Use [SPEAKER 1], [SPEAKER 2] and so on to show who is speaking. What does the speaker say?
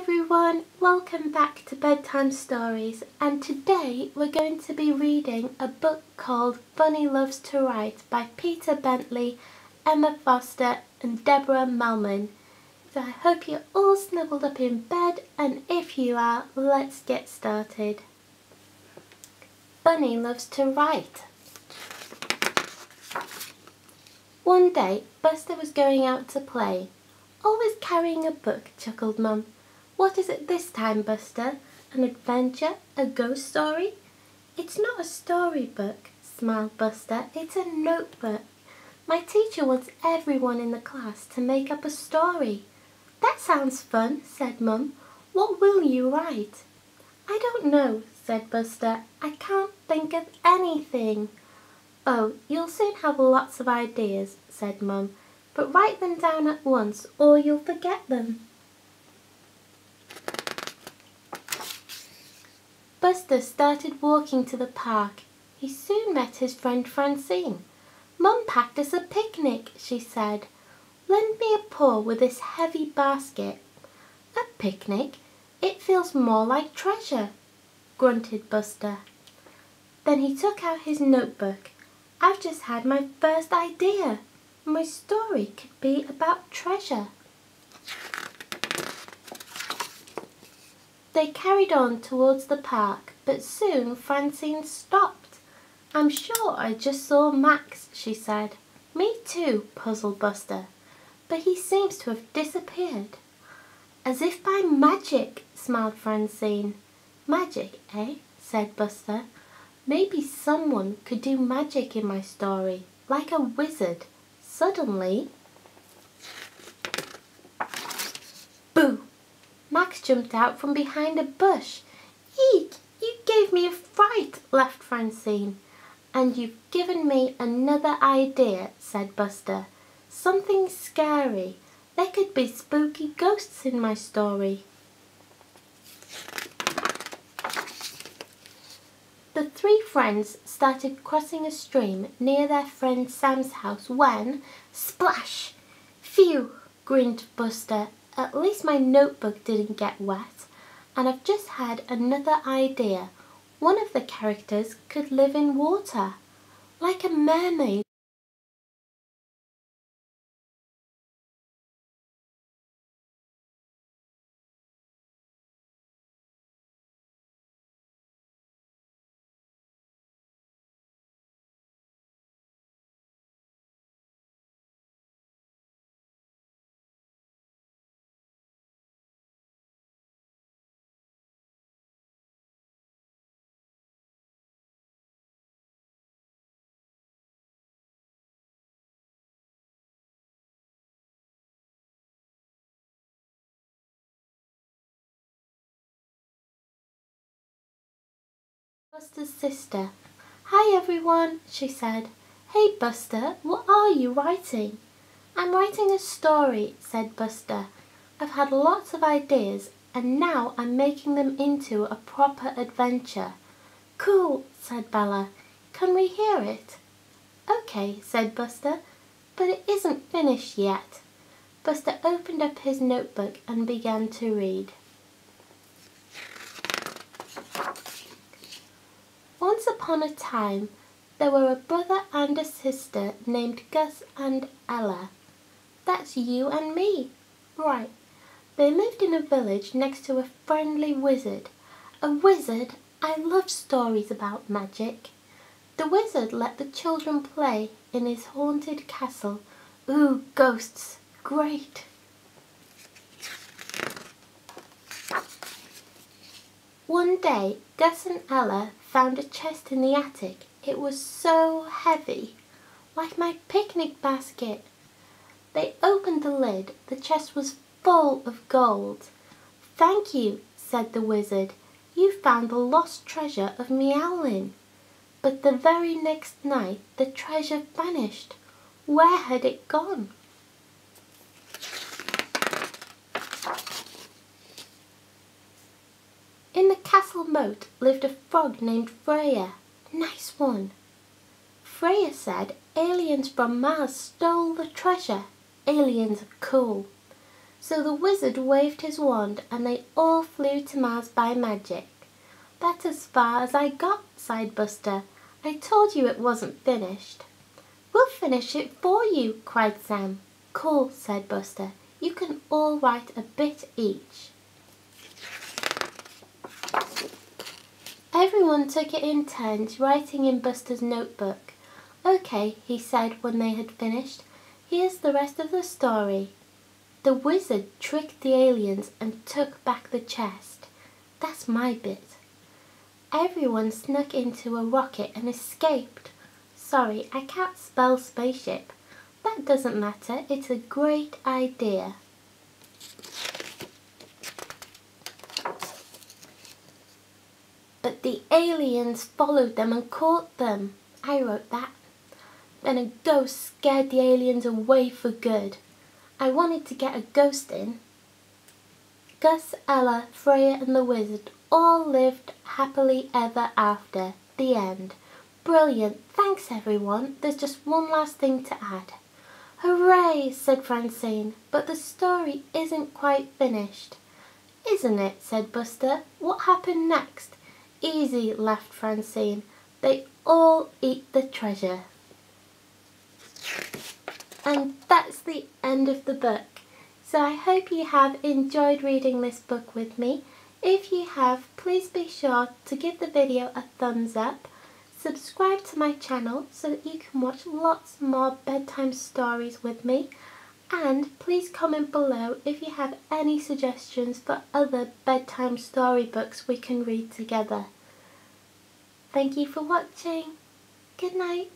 [SPEAKER 1] everyone, welcome back to Bedtime Stories and today we're going to be reading a book called Bunny Loves to Write by Peter Bently, Emma Foster and Deborah Melmon. So I hope you're all snuggled up in bed and if you are, let's get started. Bunny Loves to Write One day Buster was going out to play. Always carrying a book, chuckled Mum. What is it this time, Buster? An adventure? A ghost story? It's not a storybook, smiled Buster. It's a notebook. My teacher wants everyone in the class to make up a story. That sounds fun, said Mum. What will you write? I don't know, said Buster. I can't think of anything. Oh, you'll soon have lots of ideas, said Mum, but write them down at once or you'll forget them. Buster started walking to the park. He soon met his friend Francine. Mum packed us a picnic, she said. Lend me a paw with this heavy basket. A picnic? It feels more like treasure, grunted Buster. Then he took out his notebook. I've just had my first idea. My story could be about treasure. They carried on towards the park, but soon Francine stopped. I'm sure I just saw Max, she said. Me too, puzzled Buster, but he seems to have disappeared. As if by magic, smiled Francine. Magic, eh? said Buster. Maybe someone could do magic in my story, like a wizard. Suddenly, Max jumped out from behind a bush. Eek! You gave me a fright, laughed Francine. And you've given me another idea, said Buster. Something scary. There could be spooky ghosts in my story. The three friends started crossing a stream near their friend Sam's house when, splash! Phew, grinned Buster at least my notebook didn't get wet. And I've just had another idea. One of the characters could live in water, like a mermaid. Buster's sister. Hi everyone, she said. Hey Buster, what are you writing? I'm writing a story, said Buster. I've had lots of ideas and now I'm making them into a proper adventure. Cool, said Bella. Can we hear it? Okay, said Buster, but it isn't finished yet. Buster opened up his notebook and began to read. Once upon a time, there were a brother and a sister named Gus and Ella. That's you and me. Right. They lived in a village next to a friendly wizard. A wizard? I love stories about magic. The wizard let the children play in his haunted castle. Ooh, ghosts. Great. One day, Gus and Ella found a chest in the attic. It was so heavy, like my picnic basket. They opened the lid. The chest was full of gold. Thank you, said the wizard. You found the lost treasure of Meowlin. But the very next night the treasure vanished. Where had it gone? In castle moat lived a frog named Freya. Nice one. Freya said aliens from Mars stole the treasure. Aliens are cool. So the wizard waved his wand and they all flew to Mars by magic. That's as far as I got, sighed Buster. I told you it wasn't finished. We'll finish it for you, cried Sam. Cool, said Buster. You can all write a bit each. Everyone took it in turns writing in Buster's notebook. Okay, he said when they had finished. Here's the rest of the story. The wizard tricked the aliens and took back the chest. That's my bit. Everyone snuck into a rocket and escaped. Sorry, I can't spell spaceship. That doesn't matter, it's a great idea. But the aliens followed them and caught them. I wrote that. Then a ghost scared the aliens away for good. I wanted to get a ghost in. Gus, Ella, Freya and the wizard all lived happily ever after. The end. Brilliant. Thanks everyone. There's just one last thing to add. Hooray, said Francine, but the story isn't quite finished. Isn't it, said Buster. What happened next? Easy, laughed Francine. They all eat the treasure. And that's the end of the book. So I hope you have enjoyed reading this book with me. If you have, please be sure to give the video a thumbs up, subscribe to my channel so that you can watch lots more bedtime stories with me, and please comment below if you have any suggestions for other bedtime storybooks we can read together. Thank you for watching. Good night.